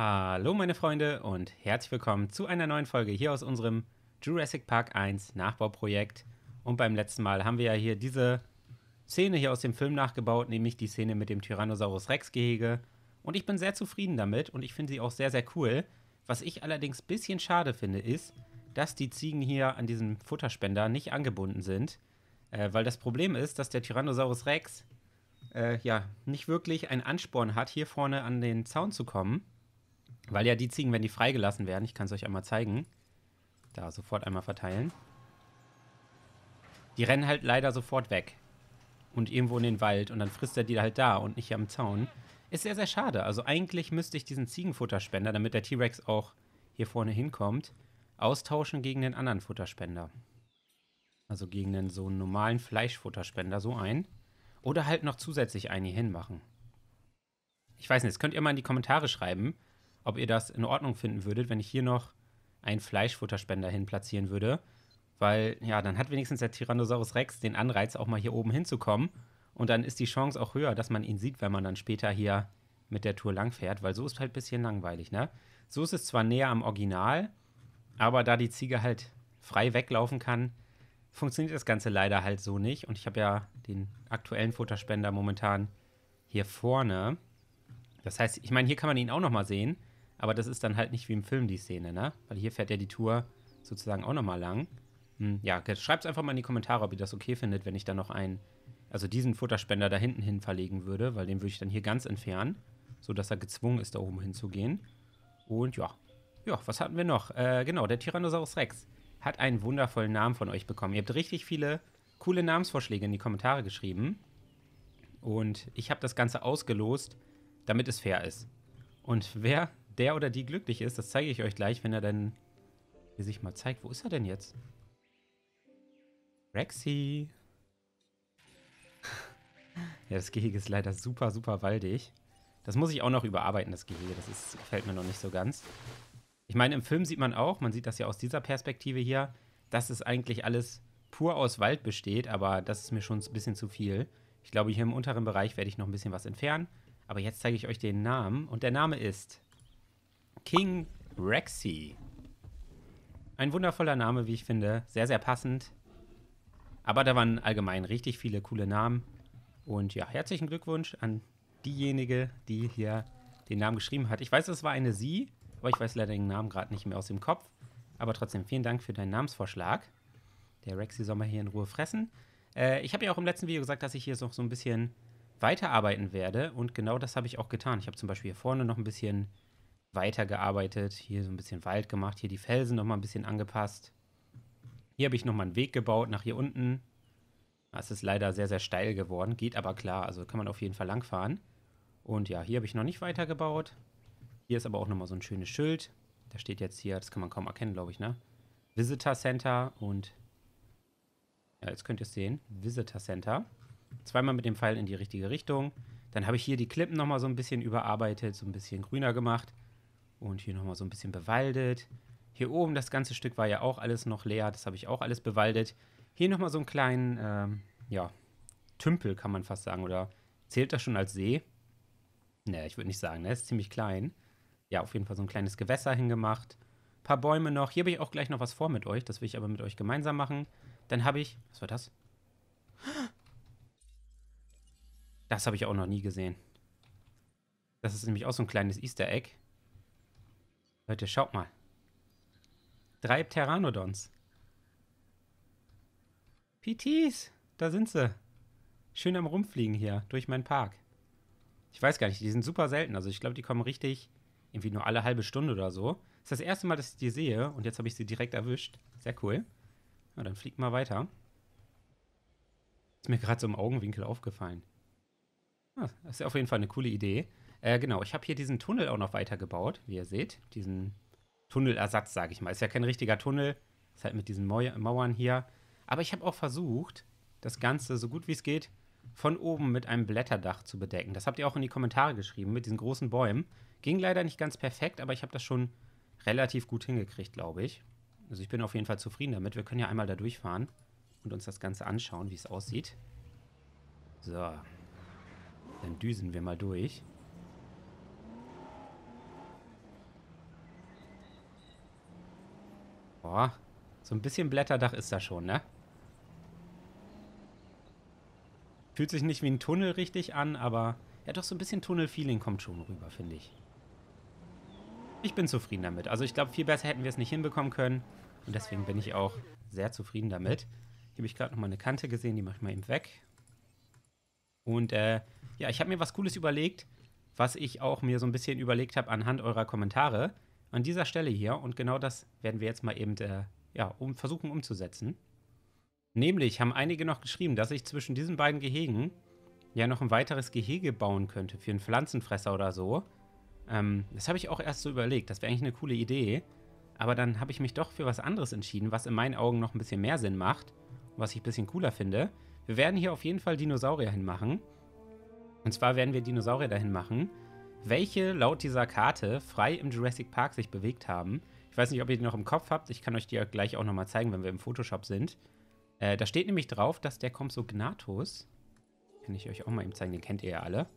Hallo meine Freunde und herzlich willkommen zu einer neuen Folge hier aus unserem Jurassic Park 1 Nachbauprojekt. Und beim letzten Mal haben wir ja hier diese Szene hier aus dem Film nachgebaut, nämlich die Szene mit dem Tyrannosaurus Rex Gehege. Und ich bin sehr zufrieden damit und ich finde sie auch sehr, sehr cool. Was ich allerdings ein bisschen schade finde, ist, dass die Ziegen hier an diesem Futterspender nicht angebunden sind. Äh, weil das Problem ist, dass der Tyrannosaurus Rex äh, ja nicht wirklich einen Ansporn hat, hier vorne an den Zaun zu kommen. Weil ja die Ziegen, wenn die freigelassen werden, ich kann es euch einmal zeigen, da sofort einmal verteilen, die rennen halt leider sofort weg. Und irgendwo in den Wald und dann frisst er die halt da und nicht hier am Zaun. Ist sehr, sehr schade. Also eigentlich müsste ich diesen Ziegenfutterspender, damit der T-Rex auch hier vorne hinkommt, austauschen gegen den anderen Futterspender. Also gegen den so normalen Fleischfutterspender, so einen. Oder halt noch zusätzlich einen hier hinmachen. Ich weiß nicht, das könnt ihr mal in die Kommentare schreiben, ob ihr das in Ordnung finden würdet, wenn ich hier noch einen Fleischfutterspender hin platzieren würde. Weil, ja, dann hat wenigstens der Tyrannosaurus Rex den Anreiz, auch mal hier oben hinzukommen. Und dann ist die Chance auch höher, dass man ihn sieht, wenn man dann später hier mit der Tour langfährt, weil so ist halt ein bisschen langweilig, ne? So ist es zwar näher am Original, aber da die Ziege halt frei weglaufen kann, funktioniert das Ganze leider halt so nicht. Und ich habe ja den aktuellen Futterspender momentan hier vorne. Das heißt, ich meine, hier kann man ihn auch noch mal sehen. Aber das ist dann halt nicht wie im Film die Szene, ne? Weil hier fährt ja die Tour sozusagen auch nochmal lang. Hm, ja, schreibt es einfach mal in die Kommentare, ob ihr das okay findet, wenn ich dann noch einen, also diesen Futterspender da hinten hin verlegen würde, weil den würde ich dann hier ganz entfernen, sodass er gezwungen ist, da oben hinzugehen. Und ja, ja, was hatten wir noch? Äh, genau, der Tyrannosaurus Rex hat einen wundervollen Namen von euch bekommen. Ihr habt richtig viele coole Namensvorschläge in die Kommentare geschrieben. Und ich habe das Ganze ausgelost, damit es fair ist. Und wer der oder die glücklich ist, das zeige ich euch gleich, wenn er dann sich mal zeigt. Wo ist er denn jetzt? Rexy. ja, das Gehege ist leider super, super waldig. Das muss ich auch noch überarbeiten, das Gehege. Das ist, gefällt mir noch nicht so ganz. Ich meine, im Film sieht man auch, man sieht das ja aus dieser Perspektive hier, dass es eigentlich alles pur aus Wald besteht, aber das ist mir schon ein bisschen zu viel. Ich glaube, hier im unteren Bereich werde ich noch ein bisschen was entfernen. Aber jetzt zeige ich euch den Namen. Und der Name ist King Rexy. Ein wundervoller Name, wie ich finde. Sehr, sehr passend. Aber da waren allgemein richtig viele coole Namen. Und ja, herzlichen Glückwunsch an diejenige, die hier den Namen geschrieben hat. Ich weiß, es war eine Sie, aber ich weiß leider den Namen gerade nicht mehr aus dem Kopf. Aber trotzdem vielen Dank für deinen Namensvorschlag. Der Rexy soll mal hier in Ruhe fressen. Äh, ich habe ja auch im letzten Video gesagt, dass ich hier noch so ein bisschen weiterarbeiten werde. Und genau das habe ich auch getan. Ich habe zum Beispiel hier vorne noch ein bisschen weitergearbeitet, hier so ein bisschen Wald gemacht, hier die Felsen nochmal ein bisschen angepasst. Hier habe ich nochmal einen Weg gebaut nach hier unten. Es ist leider sehr, sehr steil geworden, geht aber klar, also kann man auf jeden Fall langfahren. Und ja, hier habe ich noch nicht weitergebaut. Hier ist aber auch nochmal so ein schönes Schild. Da steht jetzt hier, das kann man kaum erkennen, glaube ich, ne? Visitor Center und ja, jetzt könnt ihr es sehen, Visitor Center. Zweimal mit dem Pfeil in die richtige Richtung. Dann habe ich hier die Klippen nochmal so ein bisschen überarbeitet, so ein bisschen grüner gemacht. Und hier nochmal so ein bisschen bewaldet. Hier oben, das ganze Stück war ja auch alles noch leer. Das habe ich auch alles bewaldet. Hier nochmal so einen kleinen, ähm, ja, Tümpel kann man fast sagen. Oder zählt das schon als See? Ne, ich würde nicht sagen, ne? Ist ziemlich klein. Ja, auf jeden Fall so ein kleines Gewässer hingemacht. Ein paar Bäume noch. Hier habe ich auch gleich noch was vor mit euch. Das will ich aber mit euch gemeinsam machen. Dann habe ich. Was war das? Das habe ich auch noch nie gesehen. Das ist nämlich auch so ein kleines Easter Egg. Leute, schaut mal. Drei Pteranodons. PTs, da sind sie. Schön am Rumfliegen hier durch meinen Park. Ich weiß gar nicht, die sind super selten. Also ich glaube, die kommen richtig irgendwie nur alle halbe Stunde oder so. Das ist das erste Mal, dass ich die sehe und jetzt habe ich sie direkt erwischt. Sehr cool. Na, dann fliegt mal weiter. Ist mir gerade so im Augenwinkel aufgefallen. Ah, das ist ja auf jeden Fall eine coole Idee. Äh, genau, ich habe hier diesen Tunnel auch noch weitergebaut, wie ihr seht. Diesen Tunnelersatz, sage ich mal. Ist ja kein richtiger Tunnel, ist halt mit diesen Mauern hier. Aber ich habe auch versucht, das Ganze so gut wie es geht von oben mit einem Blätterdach zu bedecken. Das habt ihr auch in die Kommentare geschrieben, mit diesen großen Bäumen. Ging leider nicht ganz perfekt, aber ich habe das schon relativ gut hingekriegt, glaube ich. Also ich bin auf jeden Fall zufrieden damit. Wir können ja einmal da durchfahren und uns das Ganze anschauen, wie es aussieht. So. Dann düsen wir mal durch. Boah, so ein bisschen Blätterdach ist da schon, ne? Fühlt sich nicht wie ein Tunnel richtig an, aber ja, doch so ein bisschen Tunnel-Feeling kommt schon rüber, finde ich. Ich bin zufrieden damit. Also ich glaube, viel besser hätten wir es nicht hinbekommen können. Und deswegen bin ich auch sehr zufrieden damit. Hier habe ich gerade noch mal eine Kante gesehen, die mache ich mal eben weg. Und äh, ja, ich habe mir was Cooles überlegt, was ich auch mir so ein bisschen überlegt habe anhand eurer Kommentare. An dieser Stelle hier. Und genau das werden wir jetzt mal eben äh, ja, um, versuchen umzusetzen. Nämlich haben einige noch geschrieben, dass ich zwischen diesen beiden Gehegen ja noch ein weiteres Gehege bauen könnte für einen Pflanzenfresser oder so. Ähm, das habe ich auch erst so überlegt. Das wäre eigentlich eine coole Idee. Aber dann habe ich mich doch für was anderes entschieden, was in meinen Augen noch ein bisschen mehr Sinn macht. Was ich ein bisschen cooler finde. Wir werden hier auf jeden Fall Dinosaurier hinmachen. Und zwar werden wir Dinosaurier dahin machen, welche laut dieser Karte frei im Jurassic Park sich bewegt haben. Ich weiß nicht, ob ihr die noch im Kopf habt. Ich kann euch die gleich auch nochmal zeigen, wenn wir im Photoshop sind. Äh, da steht nämlich drauf, dass der Compsognathus, kann ich euch auch mal eben zeigen, den kennt ihr ja alle.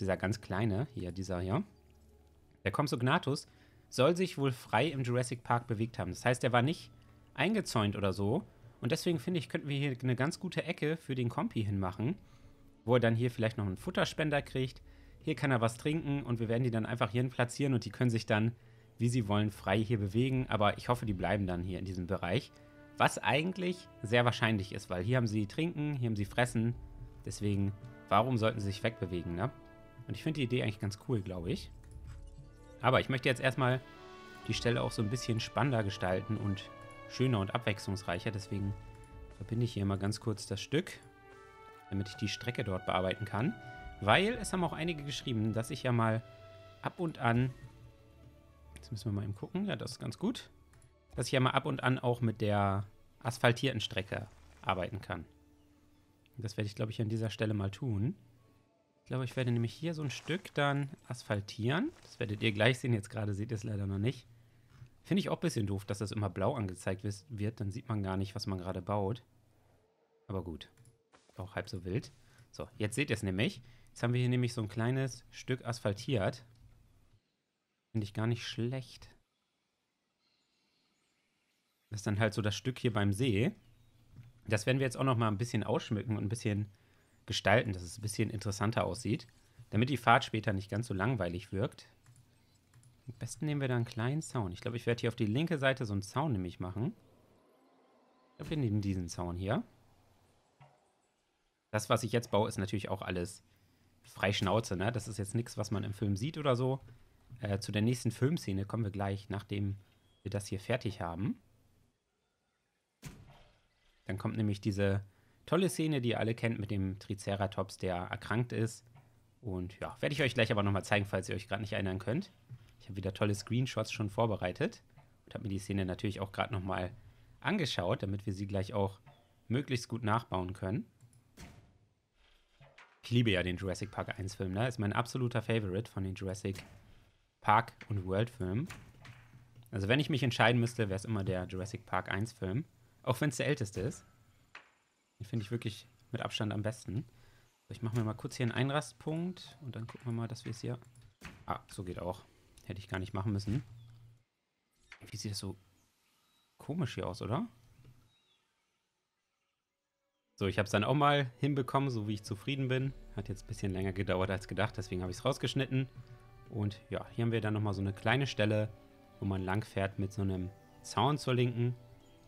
Dieser ganz kleine, hier, dieser hier. Der Compsognathus soll sich wohl frei im Jurassic Park bewegt haben. Das heißt, er war nicht eingezäunt oder so. Und deswegen finde ich, könnten wir hier eine ganz gute Ecke für den Kompi hinmachen, wo er dann hier vielleicht noch einen Futterspender kriegt. Hier kann er was trinken und wir werden die dann einfach hierhin platzieren und die können sich dann, wie sie wollen, frei hier bewegen. Aber ich hoffe, die bleiben dann hier in diesem Bereich. Was eigentlich sehr wahrscheinlich ist, weil hier haben sie Trinken, hier haben sie Fressen. Deswegen, warum sollten sie sich wegbewegen, ne? Und ich finde die Idee eigentlich ganz cool, glaube ich. Aber ich möchte jetzt erstmal die Stelle auch so ein bisschen spannender gestalten und schöner und abwechslungsreicher. Deswegen verbinde ich hier mal ganz kurz das Stück, damit ich die Strecke dort bearbeiten kann. Weil es haben auch einige geschrieben, dass ich ja mal ab und an, jetzt müssen wir mal eben gucken, ja, das ist ganz gut, dass ich ja mal ab und an auch mit der asphaltierten Strecke arbeiten kann. Das werde ich, glaube ich, an dieser Stelle mal tun. Ich glaube, ich werde nämlich hier so ein Stück dann asphaltieren. Das werdet ihr gleich sehen. Jetzt gerade seht ihr es leider noch nicht. Finde ich auch ein bisschen doof, dass das immer blau angezeigt wird. Dann sieht man gar nicht, was man gerade baut. Aber gut. Auch halb so wild. So, jetzt seht ihr es nämlich. Jetzt haben wir hier nämlich so ein kleines Stück asphaltiert. Finde ich gar nicht schlecht. Das ist dann halt so das Stück hier beim See. Das werden wir jetzt auch noch mal ein bisschen ausschmücken und ein bisschen gestalten, dass es ein bisschen interessanter aussieht. Damit die Fahrt später nicht ganz so langweilig wirkt. Am besten nehmen wir da einen kleinen Zaun. Ich glaube, ich werde hier auf die linke Seite so einen Zaun nämlich machen. Ich glaube, wir nehmen diesen Zaun hier. Das, was ich jetzt baue, ist natürlich auch alles frei Schnauze. Ne? Das ist jetzt nichts, was man im Film sieht oder so. Äh, zu der nächsten Filmszene kommen wir gleich, nachdem wir das hier fertig haben. Dann kommt nämlich diese tolle Szene, die ihr alle kennt, mit dem Triceratops, der erkrankt ist. Und ja, werde ich euch gleich aber nochmal zeigen, falls ihr euch gerade nicht erinnern könnt. Ich habe wieder tolle Screenshots schon vorbereitet und habe mir die Szene natürlich auch gerade nochmal angeschaut, damit wir sie gleich auch möglichst gut nachbauen können. Ich liebe ja den Jurassic Park 1 Film, ne? Ist mein absoluter Favorite von den Jurassic Park und World Filmen. Also wenn ich mich entscheiden müsste, wäre es immer der Jurassic Park 1 Film. Auch wenn es der älteste ist. Den finde ich wirklich mit Abstand am besten. Ich mache mir mal kurz hier einen Einrastpunkt und dann gucken wir mal, dass wir es hier... Ah, so geht auch. Hätte ich gar nicht machen müssen. Wie sieht das so komisch hier aus, oder? So, ich habe es dann auch mal hinbekommen, so wie ich zufrieden bin. Hat jetzt ein bisschen länger gedauert als gedacht, deswegen habe ich es rausgeschnitten. Und ja, hier haben wir dann nochmal so eine kleine Stelle, wo man lang fährt mit so einem Zaun zur Linken.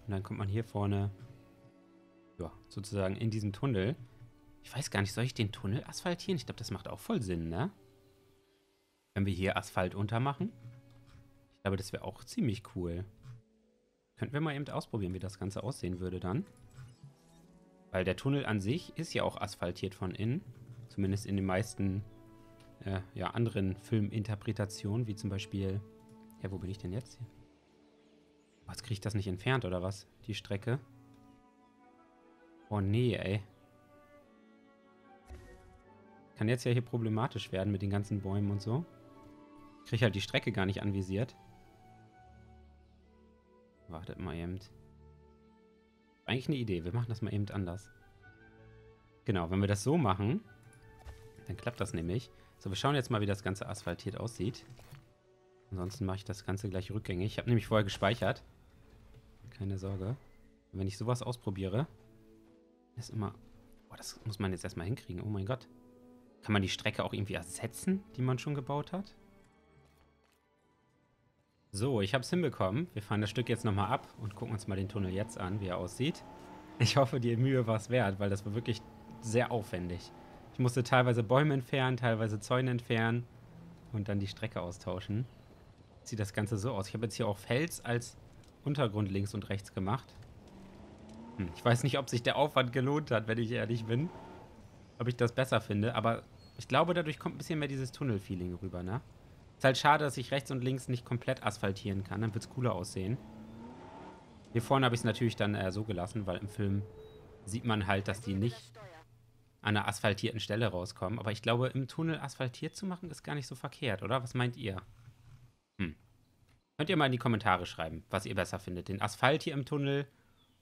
Und dann kommt man hier vorne, ja, sozusagen in diesen Tunnel. Ich weiß gar nicht, soll ich den Tunnel asphaltieren? Ich glaube, das macht auch voll Sinn, ne? Wenn wir hier Asphalt untermachen. Ich glaube, das wäre auch ziemlich cool. Könnten wir mal eben ausprobieren, wie das Ganze aussehen würde dann. Weil der Tunnel an sich ist ja auch asphaltiert von innen. Zumindest in den meisten äh, ja, anderen Filminterpretationen, wie zum Beispiel... Ja, wo bin ich denn jetzt? Was kriege ich das nicht entfernt oder was? Die Strecke? Oh nee, ey. Kann jetzt ja hier problematisch werden mit den ganzen Bäumen und so. Ich kriege halt die Strecke gar nicht anvisiert. Wartet mal eben. Eigentlich eine Idee. Wir machen das mal eben anders. Genau, wenn wir das so machen, dann klappt das nämlich. So, wir schauen jetzt mal, wie das Ganze asphaltiert aussieht. Ansonsten mache ich das Ganze gleich rückgängig. Ich habe nämlich vorher gespeichert. Keine Sorge. Und wenn ich sowas ausprobiere, ist immer... Boah, das muss man jetzt erstmal hinkriegen. Oh mein Gott. Kann man die Strecke auch irgendwie ersetzen, die man schon gebaut hat? So, ich habe es hinbekommen. Wir fahren das Stück jetzt nochmal ab und gucken uns mal den Tunnel jetzt an, wie er aussieht. Ich hoffe, die Mühe war es wert, weil das war wirklich sehr aufwendig. Ich musste teilweise Bäume entfernen, teilweise Zäune entfernen und dann die Strecke austauschen. Sieht das Ganze so aus. Ich habe jetzt hier auch Fels als Untergrund links und rechts gemacht. Hm, ich weiß nicht, ob sich der Aufwand gelohnt hat, wenn ich ehrlich bin. Ob ich das besser finde, aber ich glaube, dadurch kommt ein bisschen mehr dieses Tunnel-Feeling rüber, ne? Ist halt schade, dass ich rechts und links nicht komplett asphaltieren kann, dann wird es cooler aussehen. Hier vorne habe ich es natürlich dann äh, so gelassen, weil im Film sieht man halt, dass die nicht an einer asphaltierten Stelle rauskommen. Aber ich glaube, im Tunnel asphaltiert zu machen, ist gar nicht so verkehrt, oder? Was meint ihr? Hm. Könnt ihr mal in die Kommentare schreiben, was ihr besser findet. Den Asphalt hier im Tunnel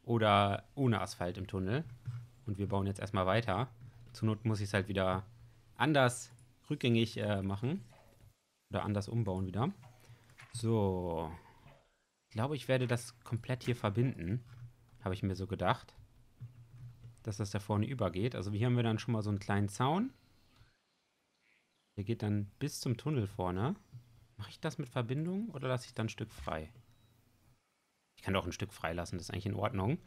oder ohne Asphalt im Tunnel. Und wir bauen jetzt erstmal weiter. Zur Not muss ich es halt wieder anders rückgängig äh, machen. Oder anders umbauen wieder. So. Ich glaube, ich werde das komplett hier verbinden. Habe ich mir so gedacht. Dass das da vorne übergeht. Also hier haben wir dann schon mal so einen kleinen Zaun. Der geht dann bis zum Tunnel vorne. Mache ich das mit Verbindung oder lasse ich dann ein Stück frei? Ich kann doch ein Stück freilassen, das ist eigentlich in Ordnung.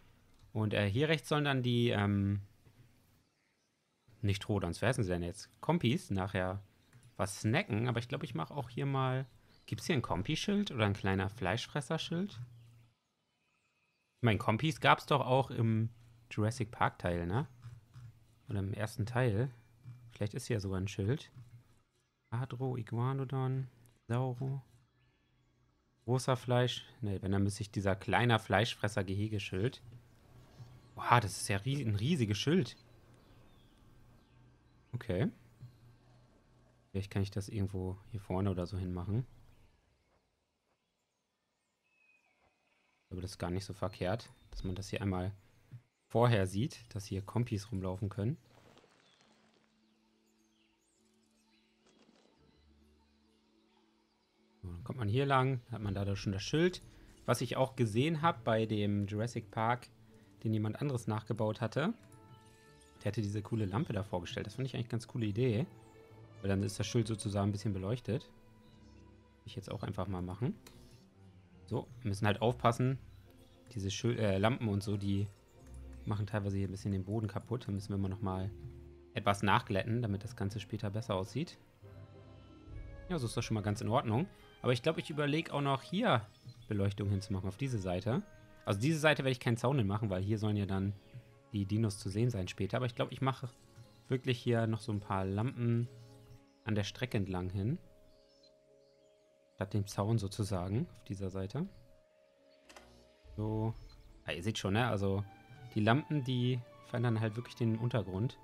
Und äh, hier rechts sollen dann die, ähm, nicht Rodons, wer heißen sie denn jetzt? Kompis nachher was snacken, aber ich glaube, ich mache auch hier mal. Gibt es hier ein Kompi-Schild oder ein kleiner Fleischfresser-Schild? Ich meine, Kompis gab es doch auch im Jurassic Park-Teil, ne? Oder im ersten Teil. Vielleicht ist hier sogar ein Schild. Adro, Iguanodon, Sauro. Großer Fleisch. Ne, wenn, dann müsste ich dieser kleiner Fleischfresser-Gehegeschild. Boah, das ist ja ein riesiges Schild. Okay. Vielleicht kann ich das irgendwo hier vorne oder so hinmachen. Aber das ist gar nicht so verkehrt, dass man das hier einmal vorher sieht, dass hier Kompis rumlaufen können. Dann kommt man hier lang, hat man da schon das Schild. Was ich auch gesehen habe bei dem Jurassic Park, den jemand anderes nachgebaut hatte. Der hatte diese coole Lampe da vorgestellt. Das fand ich eigentlich eine ganz coole Idee. Weil dann ist das Schild sozusagen ein bisschen beleuchtet. Ich jetzt auch einfach mal machen. So, wir müssen halt aufpassen. Diese Schil äh, Lampen und so, die machen teilweise hier ein bisschen den Boden kaputt. Da müssen wir mal nochmal etwas nachglätten, damit das Ganze später besser aussieht. Ja, so ist das schon mal ganz in Ordnung. Aber ich glaube, ich überlege auch noch hier Beleuchtung hinzumachen, auf diese Seite. Also diese Seite werde ich keinen Zaun hin machen, weil hier sollen ja dann die Dinos zu sehen sein später. Aber ich glaube, ich mache wirklich hier noch so ein paar Lampen an der Strecke entlang hin. Statt dem Zaun sozusagen auf dieser Seite. So. Ja, ihr seht schon, ne? Also die Lampen, die verändern halt wirklich den Untergrund.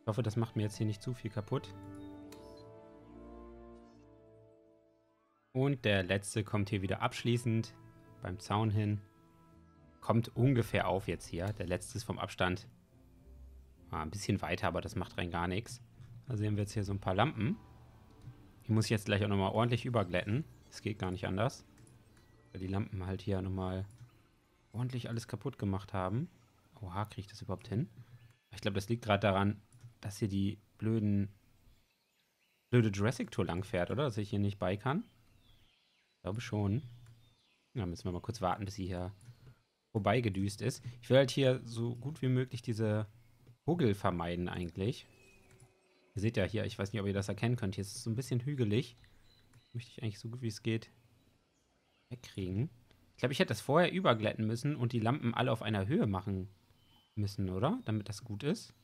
Ich hoffe, das macht mir jetzt hier nicht zu viel kaputt. Und der letzte kommt hier wieder abschließend beim Zaun hin. Kommt ungefähr auf jetzt hier. Der letzte ist vom Abstand ah, ein bisschen weiter, aber das macht rein gar nichts. Da sehen wir jetzt hier so ein paar Lampen. Die muss ich jetzt gleich auch nochmal ordentlich überglätten. Das geht gar nicht anders. Weil die Lampen halt hier nochmal ordentlich alles kaputt gemacht haben. Oha, kriege ich das überhaupt hin? Ich glaube, das liegt gerade daran, dass hier die blöden blöde Jurassic Tour langfährt, oder? Dass ich hier nicht bei kann. Ich glaube schon. Ja, müssen wir mal kurz warten, bis sie hier vorbeigedüst ist. Ich will halt hier so gut wie möglich diese Huggel vermeiden eigentlich. Ihr seht ja hier, ich weiß nicht, ob ihr das erkennen könnt. Hier ist es so ein bisschen hügelig. Möchte ich eigentlich so gut wie es geht wegkriegen. Ich glaube, ich hätte das vorher überglätten müssen und die Lampen alle auf einer Höhe machen müssen, oder? Damit das gut ist.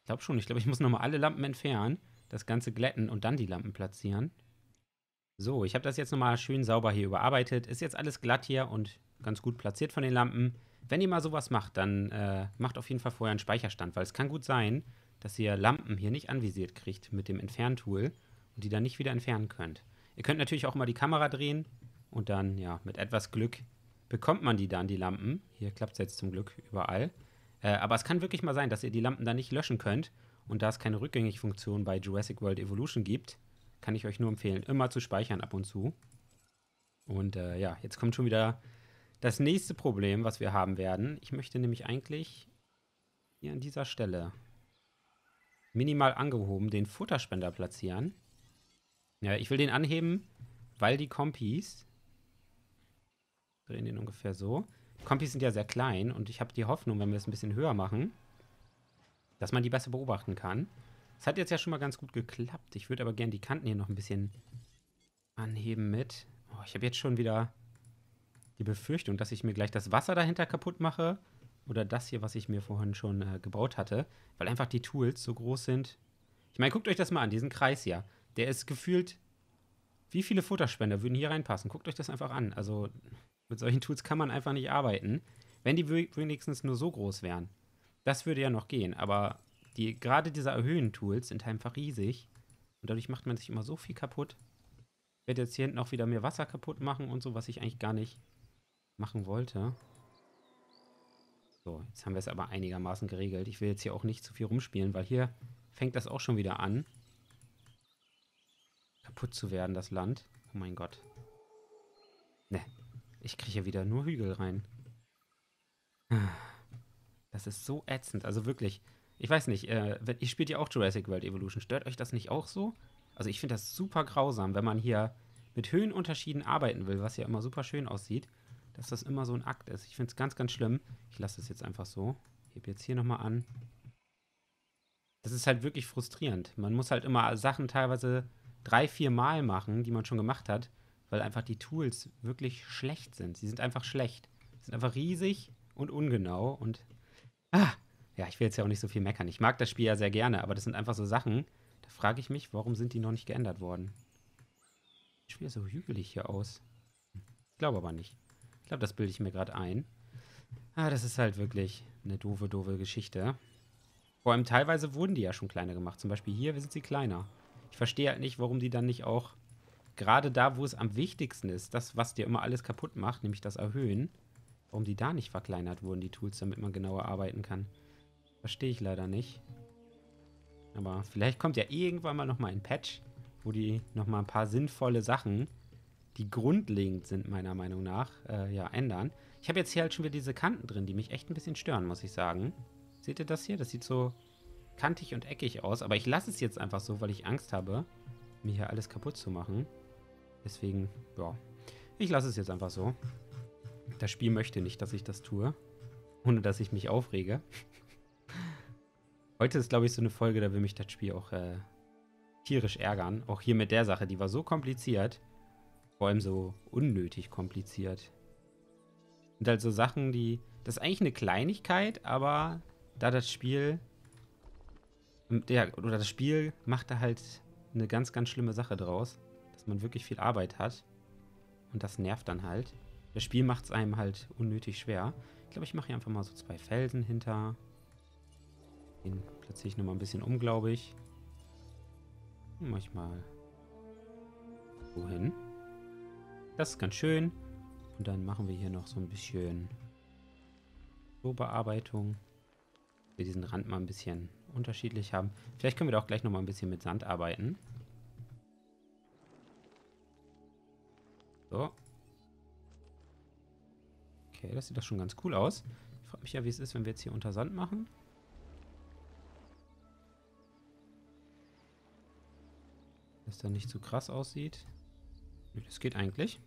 Ich glaube schon. Ich glaube, ich muss nochmal alle Lampen entfernen, das Ganze glätten und dann die Lampen platzieren. So, ich habe das jetzt nochmal schön sauber hier überarbeitet. Ist jetzt alles glatt hier und ganz gut platziert von den Lampen. Wenn ihr mal sowas macht, dann äh, macht auf jeden Fall vorher einen Speicherstand, weil es kann gut sein, dass ihr Lampen hier nicht anvisiert kriegt mit dem Entferntool und die dann nicht wieder entfernen könnt. Ihr könnt natürlich auch mal die Kamera drehen und dann, ja, mit etwas Glück bekommt man die dann, die Lampen. Hier klappt es jetzt zum Glück überall. Äh, aber es kann wirklich mal sein, dass ihr die Lampen dann nicht löschen könnt. Und da es keine rückgängige Funktion bei Jurassic World Evolution gibt, kann ich euch nur empfehlen, immer zu speichern ab und zu. Und äh, ja, jetzt kommt schon wieder das nächste Problem, was wir haben werden, ich möchte nämlich eigentlich hier an dieser Stelle minimal angehoben den Futterspender platzieren. Ja, ich will den anheben, weil die Kompis drehen den ungefähr so. Kompis sind ja sehr klein und ich habe die Hoffnung, wenn wir es ein bisschen höher machen, dass man die besser beobachten kann. Es hat jetzt ja schon mal ganz gut geklappt. Ich würde aber gerne die Kanten hier noch ein bisschen anheben mit. Oh, ich habe jetzt schon wieder die Befürchtung, dass ich mir gleich das Wasser dahinter kaputt mache. Oder das hier, was ich mir vorhin schon äh, gebaut hatte. Weil einfach die Tools so groß sind. Ich meine, guckt euch das mal an, diesen Kreis hier. Der ist gefühlt. Wie viele Futterspender würden hier reinpassen? Guckt euch das einfach an. Also mit solchen Tools kann man einfach nicht arbeiten. Wenn die wenigstens nur so groß wären. Das würde ja noch gehen. Aber die, gerade diese Erhöhen-Tools sind einfach riesig. Und dadurch macht man sich immer so viel kaputt. Ich werde jetzt hier hinten auch wieder mehr Wasser kaputt machen und so, was ich eigentlich gar nicht machen wollte. So, jetzt haben wir es aber einigermaßen geregelt. Ich will jetzt hier auch nicht zu viel rumspielen, weil hier fängt das auch schon wieder an. Kaputt zu werden, das Land. Oh mein Gott. Ne, ich kriege hier wieder nur Hügel rein. Das ist so ätzend. Also wirklich, ich weiß nicht, äh, ich spiele ja auch Jurassic World Evolution. Stört euch das nicht auch so? Also ich finde das super grausam, wenn man hier mit Höhenunterschieden arbeiten will, was ja immer super schön aussieht dass das immer so ein Akt ist. Ich finde es ganz, ganz schlimm. Ich lasse es jetzt einfach so. Hebe jetzt hier nochmal an. Das ist halt wirklich frustrierend. Man muss halt immer Sachen teilweise drei, vier Mal machen, die man schon gemacht hat, weil einfach die Tools wirklich schlecht sind. Sie sind einfach schlecht. Sie sind einfach riesig und ungenau und. Ah! Ja, ich will jetzt ja auch nicht so viel meckern. Ich mag das Spiel ja sehr gerne, aber das sind einfach so Sachen, da frage ich mich, warum sind die noch nicht geändert worden? Das Spiel ist so hügelig hier aus. Ich glaube aber nicht. Ich glaube, das bilde ich mir gerade ein. Ah, das ist halt wirklich eine doofe, doofe Geschichte. Vor allem teilweise wurden die ja schon kleiner gemacht. Zum Beispiel hier sind sie kleiner. Ich verstehe halt nicht, warum die dann nicht auch gerade da, wo es am wichtigsten ist, das, was dir immer alles kaputt macht, nämlich das Erhöhen, warum die da nicht verkleinert wurden, die Tools, damit man genauer arbeiten kann. Verstehe ich leider nicht. Aber vielleicht kommt ja irgendwann mal nochmal ein Patch, wo die nochmal ein paar sinnvolle Sachen die grundlegend sind, meiner Meinung nach, äh, ja, ändern. Ich habe jetzt hier halt schon wieder diese Kanten drin, die mich echt ein bisschen stören, muss ich sagen. Seht ihr das hier? Das sieht so kantig und eckig aus, aber ich lasse es jetzt einfach so, weil ich Angst habe, mir hier alles kaputt zu machen. Deswegen, ja, ich lasse es jetzt einfach so. Das Spiel möchte nicht, dass ich das tue, ohne dass ich mich aufrege. Heute ist, glaube ich, so eine Folge, da will mich das Spiel auch äh, tierisch ärgern. Auch hier mit der Sache, die war so kompliziert. Vor allem so unnötig kompliziert. Und halt so Sachen, die. Das ist eigentlich eine Kleinigkeit, aber da das Spiel. Ja, oder das Spiel macht da halt eine ganz, ganz schlimme Sache draus. Dass man wirklich viel Arbeit hat. Und das nervt dann halt. Das Spiel macht es einem halt unnötig schwer. Ich glaube, ich mache hier einfach mal so zwei Felsen hinter. Den platziere ich nochmal ein bisschen um, glaube ich. Mach ich mal so hin. Das ist ganz schön. Und dann machen wir hier noch so ein bisschen so Bearbeitung. Wir diesen Rand mal ein bisschen unterschiedlich haben. Vielleicht können wir doch gleich noch mal ein bisschen mit Sand arbeiten. So. Okay, das sieht doch schon ganz cool aus. Ich frage mich ja, wie es ist, wenn wir jetzt hier unter Sand machen. Dass das nicht so krass aussieht. Das geht eigentlich.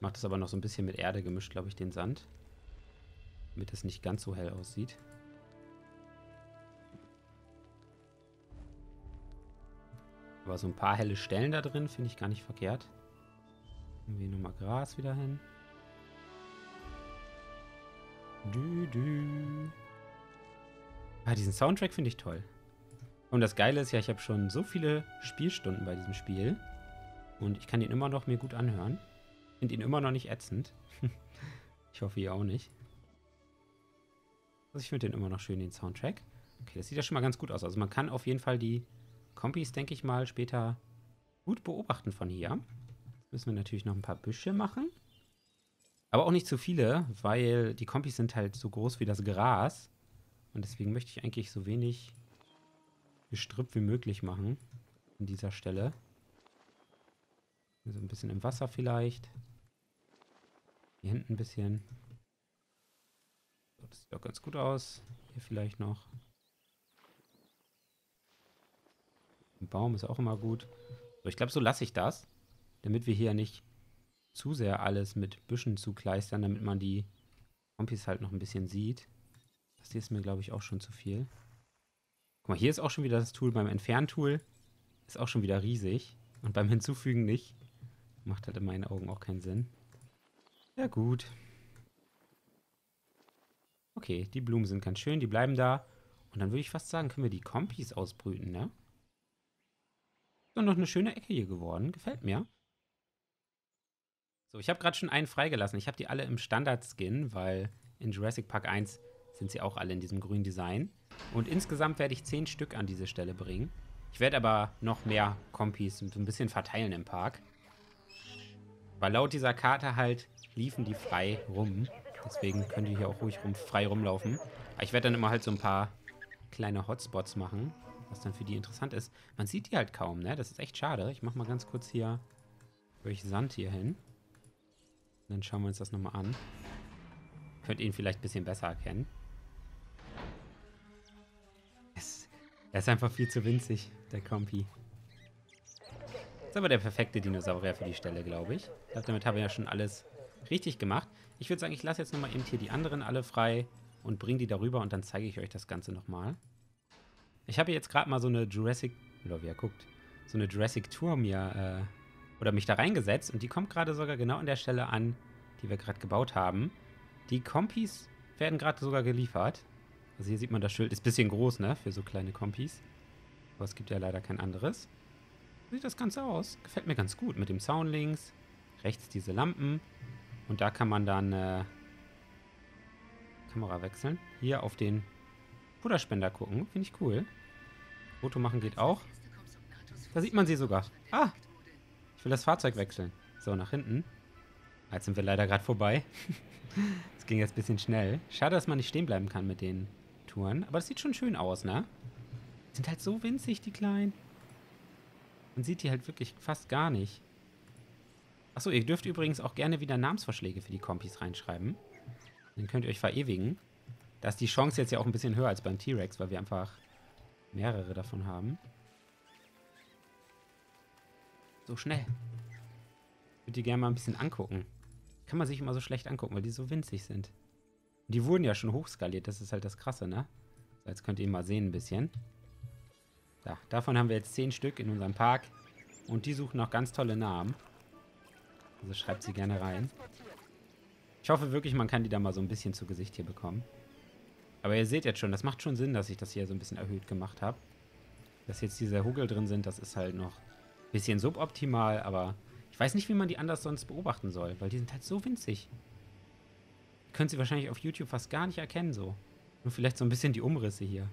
Macht es aber noch so ein bisschen mit Erde gemischt, glaube ich, den Sand. Damit es nicht ganz so hell aussieht. Aber so ein paar helle Stellen da drin finde ich gar nicht verkehrt. Irgendwie nochmal Gras wieder hin. Dü, dü. Ah, diesen Soundtrack finde ich toll. Und das Geile ist ja, ich habe schon so viele Spielstunden bei diesem Spiel. Und ich kann ihn immer noch mir gut anhören. Finde ihn immer noch nicht ätzend. ich hoffe, ihr auch nicht. Also ich finde den immer noch schön, den Soundtrack. Okay, das sieht ja schon mal ganz gut aus. Also man kann auf jeden Fall die Kompis, denke ich mal, später gut beobachten von hier. Jetzt müssen wir natürlich noch ein paar Büsche machen. Aber auch nicht zu viele, weil die Kompis sind halt so groß wie das Gras. Und deswegen möchte ich eigentlich so wenig Gestrüpp wie möglich machen an dieser Stelle. So ein bisschen im Wasser vielleicht. Hier hinten ein bisschen. So, das sieht auch ganz gut aus. Hier vielleicht noch. Ein Baum ist auch immer gut. So, ich glaube, so lasse ich das. Damit wir hier nicht zu sehr alles mit Büschen zukleistern, damit man die Kompis halt noch ein bisschen sieht. Das hier ist mir, glaube ich, auch schon zu viel. Guck mal, hier ist auch schon wieder das Tool beim Entferntool. Ist auch schon wieder riesig. Und beim Hinzufügen nicht. Macht halt in meinen Augen auch keinen Sinn. Ja, gut. Okay, die Blumen sind ganz schön, die bleiben da. Und dann würde ich fast sagen, können wir die Kompis ausbrüten, ne? Ist doch noch eine schöne Ecke hier geworden. Gefällt mir. So, ich habe gerade schon einen freigelassen. Ich habe die alle im Standard-Skin, weil in Jurassic Park 1 sind sie auch alle in diesem grünen Design. Und insgesamt werde ich 10 Stück an diese Stelle bringen. Ich werde aber noch mehr Kompis so ein bisschen verteilen im Park. Weil laut dieser Karte halt liefen die frei rum. Deswegen könnt ihr hier auch ruhig rum, frei rumlaufen. Aber ich werde dann immer halt so ein paar kleine Hotspots machen, was dann für die interessant ist. Man sieht die halt kaum, ne? Das ist echt schade. Ich mache mal ganz kurz hier durch Sand hier hin. Dann schauen wir uns das nochmal an. Könnt ihr ihn vielleicht ein bisschen besser erkennen. Er ist einfach viel zu winzig, der Kompi. Ist aber der perfekte Dinosaurier für die Stelle, glaube ich. Ich glaube, damit haben wir ja schon alles richtig gemacht. Ich würde sagen, ich lasse jetzt nochmal eben hier die anderen alle frei und bringe die darüber und dann zeige ich euch das Ganze nochmal. Ich habe jetzt gerade mal so eine Jurassic, oder wie er guckt, so eine Jurassic Tour mir äh, oder mich da reingesetzt und die kommt gerade sogar genau an der Stelle an, die wir gerade gebaut haben. Die Kompis werden gerade sogar geliefert. Also hier sieht man das Schild, ist ein bisschen groß, ne, für so kleine Kompis. Aber es gibt ja leider kein anderes. Sieht das Ganze aus? Gefällt mir ganz gut. Mit dem Zaun links, rechts diese Lampen. Und da kann man dann äh, Kamera wechseln. Hier auf den Futterspender gucken. Finde ich cool. Foto machen geht auch. Da sieht man sie sogar. Ah, will das Fahrzeug wechseln. So, nach hinten. Jetzt sind wir leider gerade vorbei. Das ging jetzt ein bisschen schnell. Schade, dass man nicht stehen bleiben kann mit den Touren. Aber das sieht schon schön aus, ne? Sind halt so winzig, die kleinen. Man sieht die halt wirklich fast gar nicht. Achso, ihr dürft übrigens auch gerne wieder Namensvorschläge für die Kompis reinschreiben. Dann könnt ihr euch verewigen. Da ist die Chance jetzt ja auch ein bisschen höher als beim T-Rex, weil wir einfach mehrere davon haben. So schnell. Ich würde die gerne mal ein bisschen angucken. Kann man sich immer so schlecht angucken, weil die so winzig sind. Die wurden ja schon hochskaliert, das ist halt das Krasse, ne? Jetzt könnt ihr mal sehen ein bisschen. Da, davon haben wir jetzt zehn Stück in unserem Park. Und die suchen noch ganz tolle Namen. Also schreibt sie gerne rein. Ich hoffe wirklich, man kann die da mal so ein bisschen zu Gesicht hier bekommen. Aber ihr seht jetzt schon, das macht schon Sinn, dass ich das hier so ein bisschen erhöht gemacht habe. Dass jetzt diese Hugel drin sind, das ist halt noch Bisschen suboptimal, aber ich weiß nicht, wie man die anders sonst beobachten soll, weil die sind halt so winzig. Können sie wahrscheinlich auf YouTube fast gar nicht erkennen, so. Nur vielleicht so ein bisschen die Umrisse hier.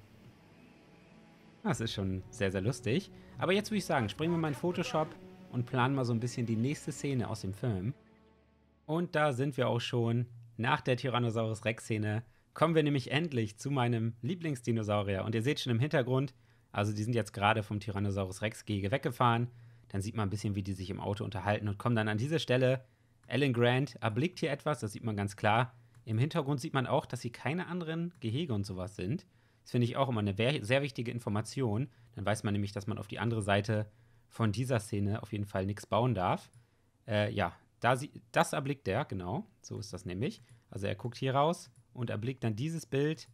Das ist schon sehr, sehr lustig. Aber jetzt würde ich sagen, springen wir mal in Photoshop und planen mal so ein bisschen die nächste Szene aus dem Film. Und da sind wir auch schon. Nach der Tyrannosaurus Rex-Szene kommen wir nämlich endlich zu meinem Lieblingsdinosaurier. Und ihr seht schon im Hintergrund, also die sind jetzt gerade vom Tyrannosaurus Rex-Gehege weggefahren. Dann sieht man ein bisschen, wie die sich im Auto unterhalten und kommen dann an diese Stelle. Alan Grant erblickt hier etwas, das sieht man ganz klar. Im Hintergrund sieht man auch, dass sie keine anderen Gehege und sowas sind. Das finde ich auch immer eine sehr wichtige Information. Dann weiß man nämlich, dass man auf die andere Seite von dieser Szene auf jeden Fall nichts bauen darf. Äh, ja, da sie, das erblickt er, genau. So ist das nämlich. Also er guckt hier raus und erblickt dann dieses Bild.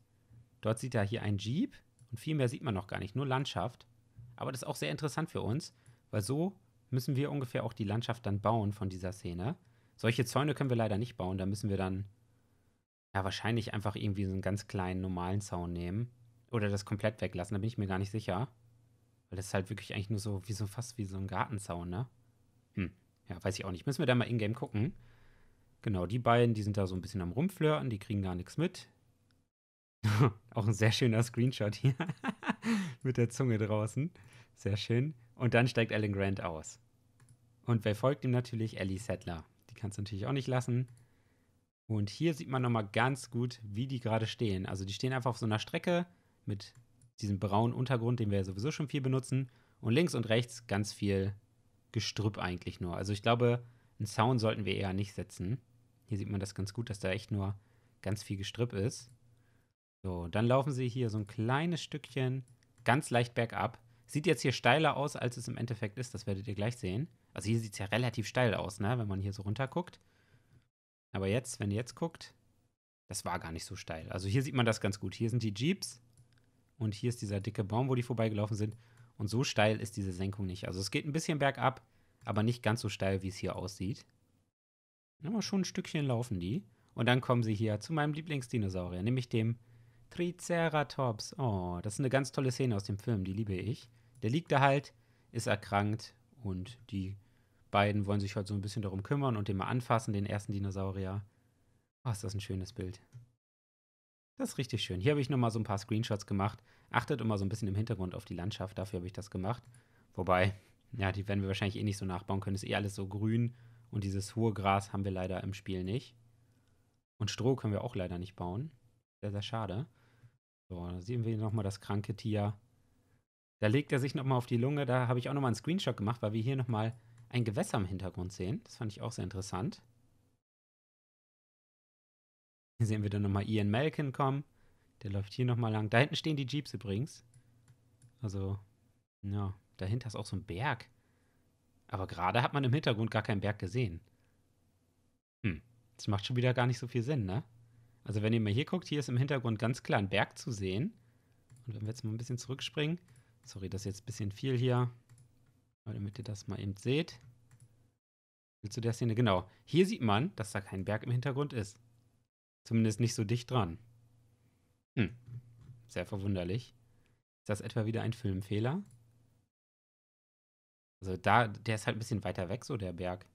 Dort sieht er hier ein Jeep und viel mehr sieht man noch gar nicht, nur Landschaft. Aber das ist auch sehr interessant für uns, weil so müssen wir ungefähr auch die Landschaft dann bauen von dieser Szene. Solche Zäune können wir leider nicht bauen. Da müssen wir dann ja wahrscheinlich einfach irgendwie so einen ganz kleinen normalen Zaun nehmen. Oder das komplett weglassen. Da bin ich mir gar nicht sicher. Weil das ist halt wirklich eigentlich nur so wie so fast wie so ein Gartenzaun, ne? Hm. Ja, weiß ich auch nicht. Müssen wir da mal in-game gucken. Genau, die beiden, die sind da so ein bisschen am Rumflirten, die kriegen gar nichts mit. auch ein sehr schöner Screenshot hier. Mit der Zunge draußen. Sehr schön. Und dann steigt Alan Grant aus. Und wer folgt ihm natürlich? Ellie Settler. Die kannst du natürlich auch nicht lassen. Und hier sieht man nochmal ganz gut, wie die gerade stehen. Also die stehen einfach auf so einer Strecke mit diesem braunen Untergrund, den wir ja sowieso schon viel benutzen. Und links und rechts ganz viel Gestrüpp eigentlich nur. Also ich glaube, einen Sound sollten wir eher nicht setzen. Hier sieht man das ganz gut, dass da echt nur ganz viel Gestrüpp ist. So, dann laufen sie hier so ein kleines Stückchen ganz leicht bergab. Sieht jetzt hier steiler aus, als es im Endeffekt ist. Das werdet ihr gleich sehen. Also hier sieht es ja relativ steil aus, ne? wenn man hier so runter guckt. Aber jetzt, wenn ihr jetzt guckt, das war gar nicht so steil. Also hier sieht man das ganz gut. Hier sind die Jeeps und hier ist dieser dicke Baum, wo die vorbeigelaufen sind. Und so steil ist diese Senkung nicht. Also es geht ein bisschen bergab, aber nicht ganz so steil, wie es hier aussieht. Aber schon ein Stückchen laufen die. Und dann kommen sie hier zu meinem Lieblingsdinosaurier, nämlich dem Triceratops. Oh, das ist eine ganz tolle Szene aus dem Film, die liebe ich. Der liegt da halt, ist erkrankt und die beiden wollen sich halt so ein bisschen darum kümmern und den mal anfassen, den ersten Dinosaurier. Oh, ist das ein schönes Bild. Das ist richtig schön. Hier habe ich nochmal so ein paar Screenshots gemacht. Achtet immer so ein bisschen im Hintergrund auf die Landschaft, dafür habe ich das gemacht. Wobei, ja, die werden wir wahrscheinlich eh nicht so nachbauen können. Ist eh alles so grün und dieses hohe Gras haben wir leider im Spiel nicht. Und Stroh können wir auch leider nicht bauen. Sehr, sehr schade. So, da sehen wir nochmal das kranke Tier. Da legt er sich nochmal auf die Lunge. Da habe ich auch nochmal einen Screenshot gemacht, weil wir hier nochmal ein Gewässer im Hintergrund sehen. Das fand ich auch sehr interessant. Hier sehen wir dann nochmal Ian Malkin kommen. Der läuft hier nochmal lang. Da hinten stehen die Jeeps übrigens. Also, ja, dahinter ist auch so ein Berg. Aber gerade hat man im Hintergrund gar keinen Berg gesehen. Hm, das macht schon wieder gar nicht so viel Sinn, ne? Also wenn ihr mal hier guckt, hier ist im Hintergrund ganz klar ein Berg zu sehen. Und wenn wir jetzt mal ein bisschen zurückspringen, sorry, das ist jetzt ein bisschen viel hier, aber damit ihr das mal eben seht. Zu der Szene, genau. Hier sieht man, dass da kein Berg im Hintergrund ist. Zumindest nicht so dicht dran. Hm, sehr verwunderlich. Ist das etwa wieder ein Filmfehler? Also da, der ist halt ein bisschen weiter weg, so der Berg.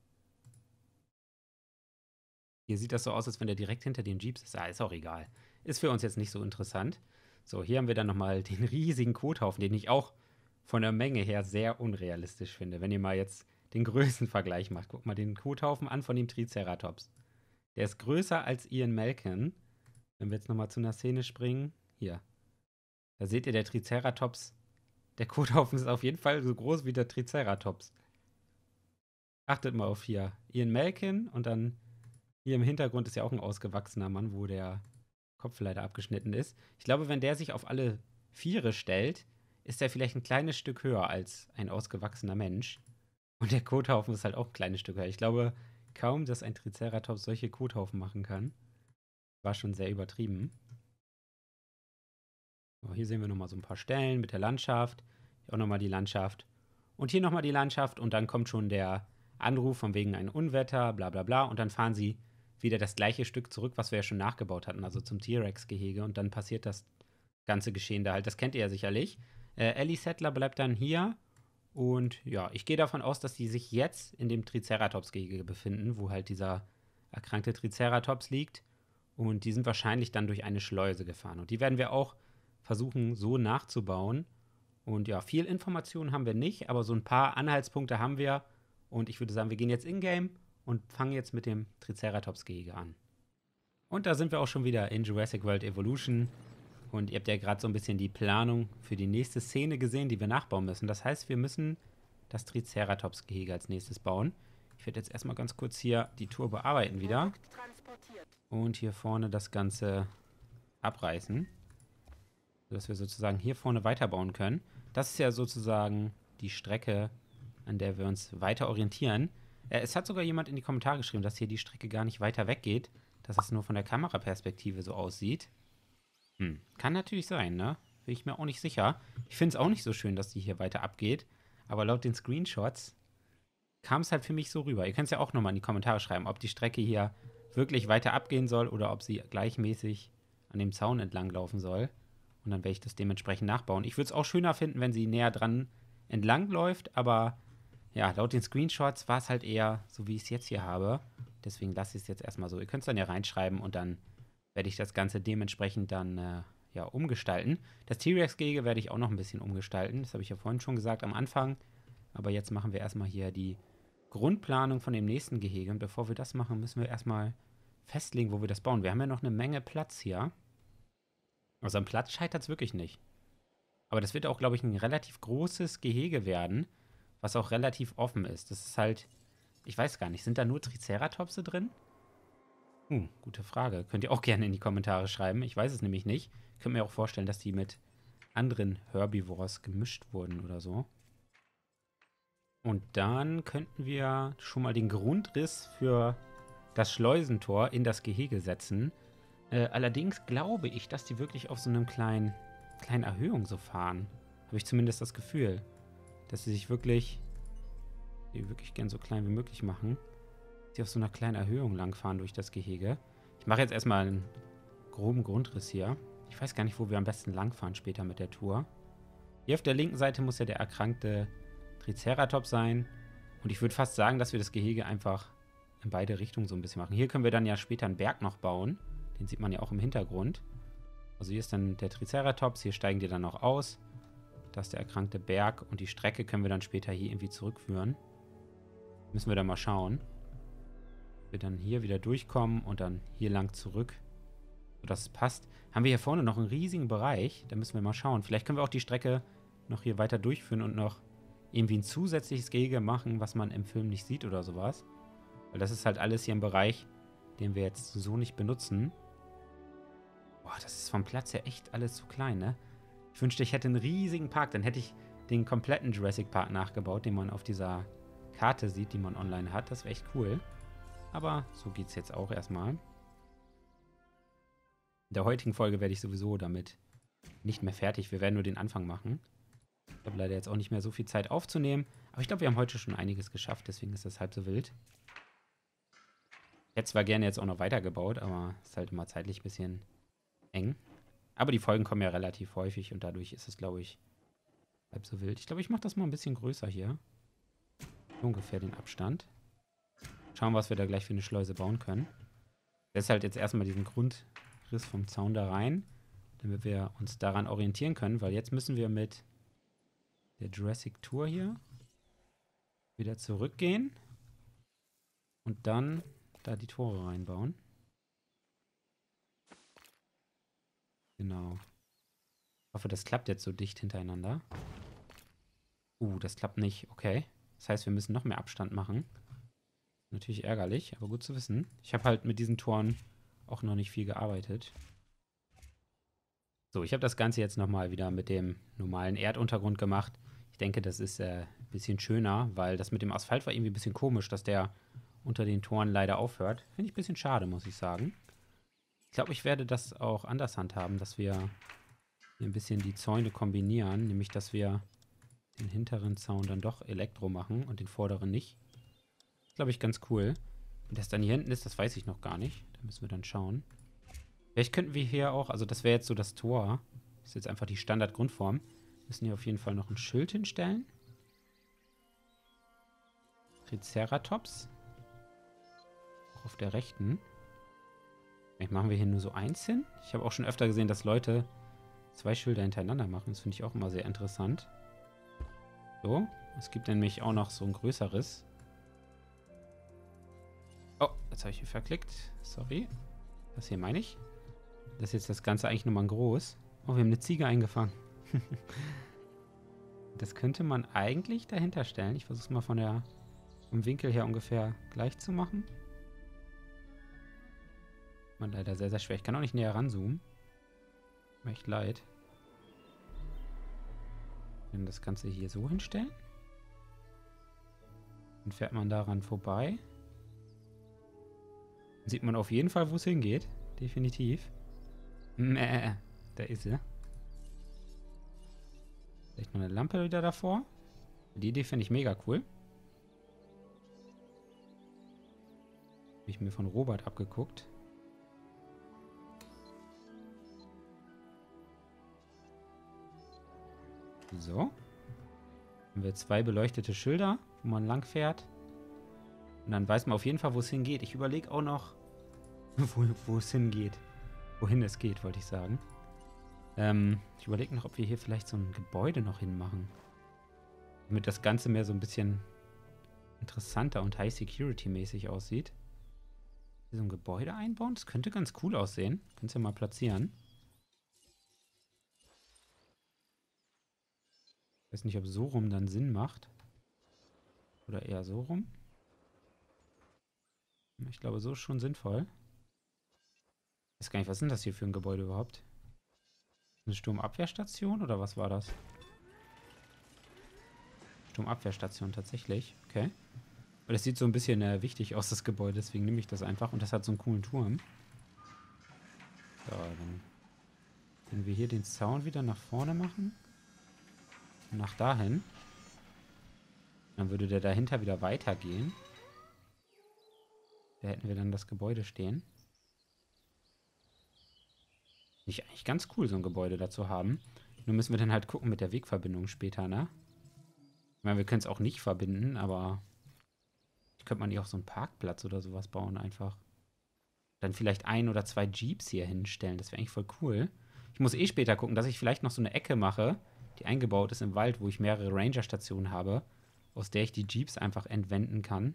Hier sieht das so aus, als wenn der direkt hinter den Jeeps ist. Ah, ist auch egal. Ist für uns jetzt nicht so interessant. So, hier haben wir dann nochmal den riesigen Kothaufen, den ich auch von der Menge her sehr unrealistisch finde. Wenn ihr mal jetzt den Größenvergleich macht, guckt mal den Kothaufen an von dem Triceratops. Der ist größer als Ian Malkin. Wenn wir jetzt nochmal zu einer Szene springen, hier. Da seht ihr, der Triceratops, der Kothaufen ist auf jeden Fall so groß wie der Triceratops. Achtet mal auf hier. Ian Malkin und dann hier im Hintergrund ist ja auch ein ausgewachsener Mann, wo der Kopf leider abgeschnitten ist. Ich glaube, wenn der sich auf alle Viere stellt, ist er vielleicht ein kleines Stück höher als ein ausgewachsener Mensch. Und der Kothaufen ist halt auch ein kleines Stück höher. Ich glaube kaum, dass ein Triceratops solche Kothaufen machen kann. War schon sehr übertrieben. So, hier sehen wir nochmal so ein paar Stellen mit der Landschaft. Hier auch nochmal die Landschaft. Und hier nochmal die Landschaft. Und dann kommt schon der Anruf von wegen ein Unwetter, bla bla bla. Und dann fahren sie wieder das gleiche Stück zurück, was wir ja schon nachgebaut hatten, also zum T-Rex-Gehege. Und dann passiert das ganze Geschehen da halt. Das kennt ihr ja sicherlich. Äh, Ellie Settler bleibt dann hier. Und ja, ich gehe davon aus, dass die sich jetzt in dem Triceratops-Gehege befinden, wo halt dieser erkrankte Triceratops liegt. Und die sind wahrscheinlich dann durch eine Schleuse gefahren. Und die werden wir auch versuchen, so nachzubauen. Und ja, viel Informationen haben wir nicht, aber so ein paar Anhaltspunkte haben wir. Und ich würde sagen, wir gehen jetzt in-game und fangen jetzt mit dem Triceratops-Gehege an. Und da sind wir auch schon wieder in Jurassic World Evolution. Und ihr habt ja gerade so ein bisschen die Planung für die nächste Szene gesehen, die wir nachbauen müssen. Das heißt, wir müssen das Triceratops-Gehege als nächstes bauen. Ich werde jetzt erstmal ganz kurz hier die Tour bearbeiten wieder. Und hier vorne das Ganze abreißen. Sodass wir sozusagen hier vorne weiterbauen können. Das ist ja sozusagen die Strecke, an der wir uns weiter orientieren. Äh, es hat sogar jemand in die Kommentare geschrieben, dass hier die Strecke gar nicht weiter weggeht, dass es nur von der Kameraperspektive so aussieht. Hm, kann natürlich sein, ne? Bin ich mir auch nicht sicher. Ich finde es auch nicht so schön, dass die hier weiter abgeht. Aber laut den Screenshots kam es halt für mich so rüber. Ihr könnt es ja auch nochmal in die Kommentare schreiben, ob die Strecke hier wirklich weiter abgehen soll oder ob sie gleichmäßig an dem Zaun entlang laufen soll. Und dann werde ich das dementsprechend nachbauen. Ich würde es auch schöner finden, wenn sie näher dran entlang läuft, aber ja, laut den Screenshots war es halt eher so, wie ich es jetzt hier habe. Deswegen lasse ich es jetzt erstmal so. Ihr könnt es dann ja reinschreiben und dann werde ich das Ganze dementsprechend dann äh, ja, umgestalten. Das T-Rex-Gehege werde ich auch noch ein bisschen umgestalten. Das habe ich ja vorhin schon gesagt am Anfang. Aber jetzt machen wir erstmal hier die Grundplanung von dem nächsten Gehege. Und bevor wir das machen, müssen wir erstmal festlegen, wo wir das bauen. Wir haben ja noch eine Menge Platz hier. Also am Platz scheitert es wirklich nicht. Aber das wird auch, glaube ich, ein relativ großes Gehege werden was auch relativ offen ist. Das ist halt, ich weiß gar nicht, sind da nur Triceratopse drin? Uh, gute Frage. Könnt ihr auch gerne in die Kommentare schreiben. Ich weiß es nämlich nicht. Ich könnte mir auch vorstellen, dass die mit anderen Herbivores gemischt wurden oder so. Und dann könnten wir schon mal den Grundriss für das Schleusentor in das Gehege setzen. Äh, allerdings glaube ich, dass die wirklich auf so einem kleinen, kleinen Erhöhung so fahren. Habe ich zumindest das Gefühl. Dass sie sich wirklich, die wirklich gern so klein wie möglich machen. Sie auf so einer kleinen Erhöhung langfahren durch das Gehege. Ich mache jetzt erstmal einen groben Grundriss hier. Ich weiß gar nicht, wo wir am besten langfahren später mit der Tour. Hier auf der linken Seite muss ja der erkrankte Triceratops sein. Und ich würde fast sagen, dass wir das Gehege einfach in beide Richtungen so ein bisschen machen. Hier können wir dann ja später einen Berg noch bauen. Den sieht man ja auch im Hintergrund. Also hier ist dann der Triceratops, hier steigen die dann noch aus. Da ist der erkrankte Berg und die Strecke können wir dann später hier irgendwie zurückführen. Müssen wir dann mal schauen. Wir dann hier wieder durchkommen und dann hier lang zurück. Sodass es passt. Haben wir hier vorne noch einen riesigen Bereich. Da müssen wir mal schauen. Vielleicht können wir auch die Strecke noch hier weiter durchführen und noch irgendwie ein zusätzliches Gehege machen, was man im Film nicht sieht oder sowas. Weil das ist halt alles hier im Bereich, den wir jetzt so nicht benutzen. Boah, das ist vom Platz her echt alles zu klein, ne? Ich wünschte, ich hätte einen riesigen Park. Dann hätte ich den kompletten Jurassic Park nachgebaut, den man auf dieser Karte sieht, die man online hat. Das wäre echt cool. Aber so geht es jetzt auch erstmal. In der heutigen Folge werde ich sowieso damit nicht mehr fertig. Wir werden nur den Anfang machen. Ich habe leider jetzt auch nicht mehr so viel Zeit aufzunehmen. Aber ich glaube, wir haben heute schon einiges geschafft. Deswegen ist das halb so wild. Ich hätte zwar gerne jetzt auch noch weitergebaut, aber es ist halt immer zeitlich ein bisschen eng. Aber die Folgen kommen ja relativ häufig und dadurch ist es, glaube ich, halb so wild. Ich glaube, ich mache das mal ein bisschen größer hier. Ungefähr den Abstand. Schauen, was wir da gleich für eine Schleuse bauen können. Lässt halt jetzt erstmal diesen Grundriss vom Zaun da rein, damit wir uns daran orientieren können, weil jetzt müssen wir mit der Jurassic Tour hier wieder zurückgehen und dann da die Tore reinbauen. Genau. Ich hoffe, das klappt jetzt so dicht hintereinander. Uh, das klappt nicht. Okay. Das heißt, wir müssen noch mehr Abstand machen. Natürlich ärgerlich, aber gut zu wissen. Ich habe halt mit diesen Toren auch noch nicht viel gearbeitet. So, ich habe das Ganze jetzt nochmal wieder mit dem normalen Erduntergrund gemacht. Ich denke, das ist äh, ein bisschen schöner, weil das mit dem Asphalt war irgendwie ein bisschen komisch, dass der unter den Toren leider aufhört. Finde ich ein bisschen schade, muss ich sagen. Ich glaube, ich werde das auch anders handhaben, dass wir ein bisschen die Zäune kombinieren. Nämlich, dass wir den hinteren Zaun dann doch Elektro machen und den vorderen nicht. Glaube ich ganz cool. Und das dann hier hinten ist, das weiß ich noch gar nicht. Da müssen wir dann schauen. Vielleicht könnten wir hier auch, also das wäre jetzt so das Tor. Das ist jetzt einfach die Standard-Grundform. Müssen hier auf jeden Fall noch ein Schild hinstellen. Triceratops. Auch auf der rechten. Vielleicht machen wir hier nur so eins hin. Ich habe auch schon öfter gesehen, dass Leute zwei Schilder hintereinander machen. Das finde ich auch immer sehr interessant. So, es gibt nämlich auch noch so ein größeres. Jetzt habe ich hier verklickt. Sorry. Das hier meine ich. Das ist jetzt das Ganze eigentlich nur mal groß. Oh, wir haben eine Ziege eingefangen. das könnte man eigentlich dahinter stellen. Ich versuche es mal von der vom Winkel her ungefähr gleich zu machen man leider sehr, sehr schwer. Ich kann auch nicht näher ranzoomen. Mir echt leid. Wenn das Ganze hier so hinstellen. Dann fährt man daran vorbei. Sieht man auf jeden Fall, wo es hingeht. Definitiv. Mäh, da ist sie. Vielleicht noch eine Lampe wieder davor. Die Idee finde ich mega cool. Habe ich mir von Robert abgeguckt. So. Haben wir zwei beleuchtete Schilder, wo man lang fährt. Und dann weiß man auf jeden Fall, wo es hingeht. Ich überlege auch noch, wo, wo es hingeht. Wohin es geht, wollte ich sagen. Ähm, ich überlege noch, ob wir hier vielleicht so ein Gebäude noch hinmachen. Damit das Ganze mehr so ein bisschen interessanter und High-Security-mäßig aussieht. Hier so ein Gebäude einbauen, das könnte ganz cool aussehen. Kannst ja mal platzieren. weiß nicht, ob so rum dann Sinn macht. Oder eher so rum. Ich glaube, so ist schon sinnvoll. weiß gar nicht, was denn das hier für ein Gebäude überhaupt? Eine Sturmabwehrstation oder was war das? Sturmabwehrstation tatsächlich. Okay. Aber das sieht so ein bisschen äh, wichtig aus, das Gebäude, deswegen nehme ich das einfach. Und das hat so einen coolen Turm. So, dann können wir hier den Zaun wieder nach vorne machen. Und nach dahin. Dann würde der dahinter wieder weitergehen. Da hätten wir dann das Gebäude stehen. Nicht eigentlich ganz cool, so ein Gebäude dazu haben. Nur müssen wir dann halt gucken mit der Wegverbindung später, ne? Ich meine, wir können es auch nicht verbinden, aber könnte man hier auch so einen Parkplatz oder sowas bauen einfach. Dann vielleicht ein oder zwei Jeeps hier hinstellen. Das wäre eigentlich voll cool. Ich muss eh später gucken, dass ich vielleicht noch so eine Ecke mache, die eingebaut ist im Wald, wo ich mehrere Ranger-Stationen habe, aus der ich die Jeeps einfach entwenden kann.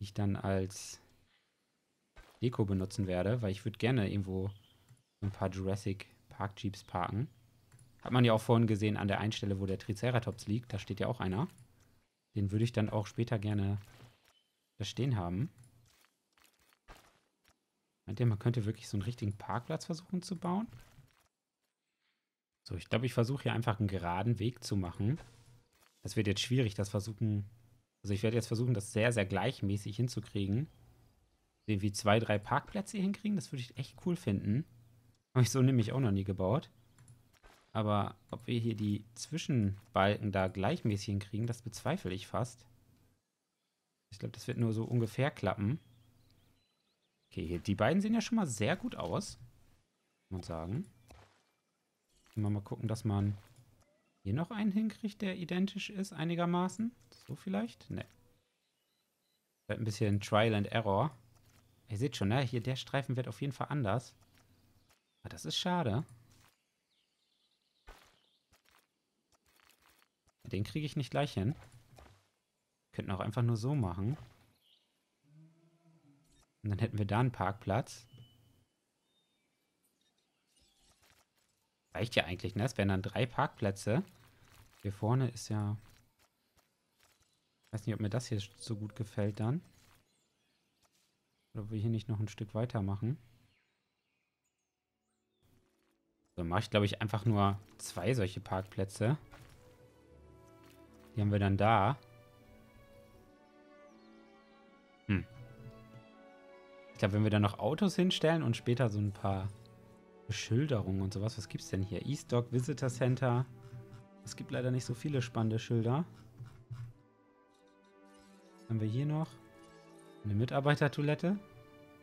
Die ich dann als Deko benutzen werde, weil ich würde gerne irgendwo ein paar Jurassic Park Jeeps parken. Hat man ja auch vorhin gesehen an der Einstelle, wo der Triceratops liegt. Da steht ja auch einer. Den würde ich dann auch später gerne da stehen haben. Meint ihr, man könnte wirklich so einen richtigen Parkplatz versuchen zu bauen? So, ich glaube, ich versuche hier einfach einen geraden Weg zu machen. Das wird jetzt schwierig, das versuchen. Also ich werde jetzt versuchen, das sehr, sehr gleichmäßig hinzukriegen. Irgendwie zwei, drei Parkplätze hinkriegen, das würde ich echt cool finden. Habe ich so nämlich auch noch nie gebaut. Aber ob wir hier die Zwischenbalken da gleichmäßig hinkriegen, das bezweifle ich fast. Ich glaube, das wird nur so ungefähr klappen. Okay, die beiden sehen ja schon mal sehr gut aus. Muss man sagen. Mal, mal gucken, dass man hier noch einen hinkriegt, der identisch ist, einigermaßen. So vielleicht? Ne. Ein bisschen Trial and Error. Ihr seht schon, ne? Hier der Streifen wird auf jeden Fall anders. Aber das ist schade. Den kriege ich nicht gleich hin. Könnten auch einfach nur so machen. Und dann hätten wir da einen Parkplatz. Reicht ja eigentlich, ne? Es wären dann drei Parkplätze. Hier vorne ist ja... Weiß nicht, ob mir das hier so gut gefällt dann. Oder ob wir hier nicht noch ein Stück weitermachen. So, mache ich, glaube ich, einfach nur zwei solche Parkplätze. Die haben wir dann da. Hm. Ich glaube, wenn wir da noch Autos hinstellen und später so ein paar Beschilderungen und sowas. Was gibt es denn hier? Eastdock Visitor Center. Es gibt leider nicht so viele spannende Schilder. Haben wir hier noch eine Mitarbeitertoilette.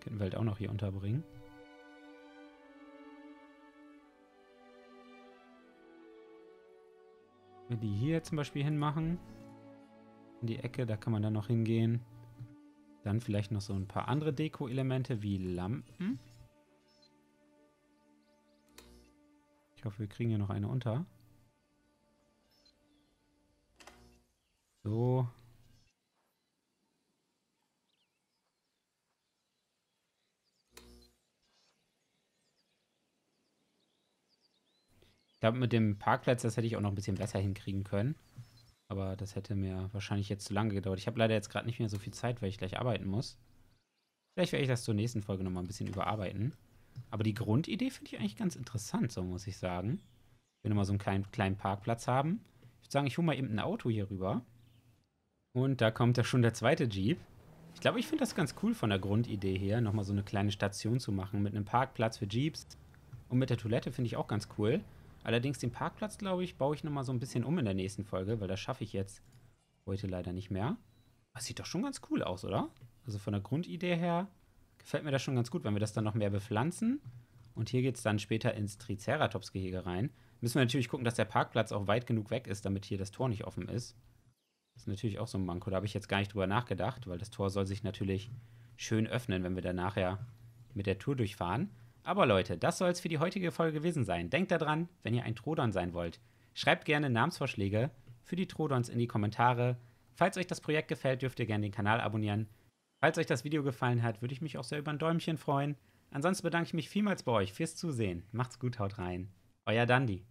Könnten wir halt auch noch hier unterbringen. Wenn wir die hier zum Beispiel hinmachen, in die Ecke, da kann man dann noch hingehen. Dann vielleicht noch so ein paar andere Deko-Elemente wie Lampen. Ich hoffe, wir kriegen hier noch eine unter. So. Ich glaube, mit dem Parkplatz, das hätte ich auch noch ein bisschen besser hinkriegen können. Aber das hätte mir wahrscheinlich jetzt zu lange gedauert. Ich habe leider jetzt gerade nicht mehr so viel Zeit, weil ich gleich arbeiten muss. Vielleicht werde ich das zur nächsten Folge nochmal ein bisschen überarbeiten. Aber die Grundidee finde ich eigentlich ganz interessant, so muss ich sagen. Wenn wir nochmal so einen kleinen, kleinen Parkplatz haben. Ich würde sagen, ich hole mal eben ein Auto hier rüber. Und da kommt ja schon der zweite Jeep. Ich glaube, ich finde das ganz cool von der Grundidee her, nochmal so eine kleine Station zu machen mit einem Parkplatz für Jeeps. Und mit der Toilette finde ich auch ganz cool. Allerdings den Parkplatz, glaube ich, baue ich nochmal so ein bisschen um in der nächsten Folge, weil das schaffe ich jetzt heute leider nicht mehr. Das sieht doch schon ganz cool aus, oder? Also von der Grundidee her gefällt mir das schon ganz gut, wenn wir das dann noch mehr bepflanzen. Und hier geht es dann später ins Triceratops-Gehege rein. Müssen wir natürlich gucken, dass der Parkplatz auch weit genug weg ist, damit hier das Tor nicht offen ist. Das ist natürlich auch so ein Manko. Da habe ich jetzt gar nicht drüber nachgedacht, weil das Tor soll sich natürlich schön öffnen, wenn wir dann nachher mit der Tour durchfahren. Aber Leute, das soll es für die heutige Folge gewesen sein. Denkt daran, wenn ihr ein Trodon sein wollt, schreibt gerne Namensvorschläge für die Trodons in die Kommentare. Falls euch das Projekt gefällt, dürft ihr gerne den Kanal abonnieren. Falls euch das Video gefallen hat, würde ich mich auch sehr über ein Däumchen freuen. Ansonsten bedanke ich mich vielmals bei euch fürs Zusehen. Macht's gut, haut rein. Euer Dandy.